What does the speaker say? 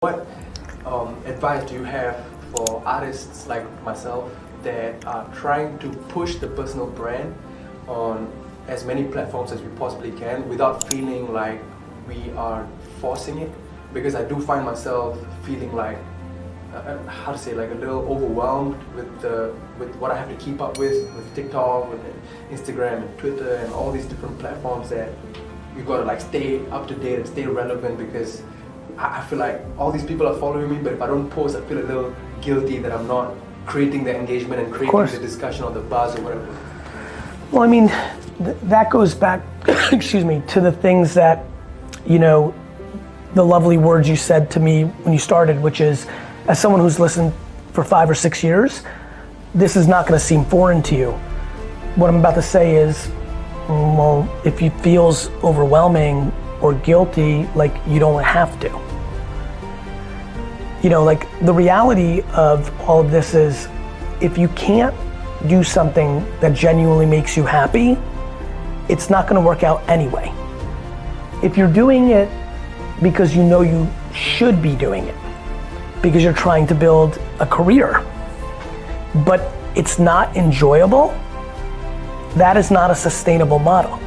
What um, advice do you have for artists like myself that are trying to push the personal brand on as many platforms as we possibly can without feeling like we are forcing it? Because I do find myself feeling like uh, uh how to say like a little overwhelmed with the with what I have to keep up with with TikTok, with Instagram and Twitter and all these different platforms that you gotta like stay up to date and stay relevant because I feel like all these people are following me, but if I don't post, I feel a little guilty that I'm not creating the engagement and creating the discussion or the buzz or whatever. Well, I mean, th- that goes back, excuse me, to the things that, you know, the lovely words you said to me when you started, which is, as someone who's listened for five or six years, this is not going to seem foreign to you. What I'm about to say is, well, if it feels overwhelming or guilty, like you don't have to. You know, like the reality of all of this is if you can't do something that genuinely makes you happy, it's not gonna work out anyway. If you're doing it because you know you should be doing it, because you're trying to build a career, but it's not enjoyable, that is not a sustainable model.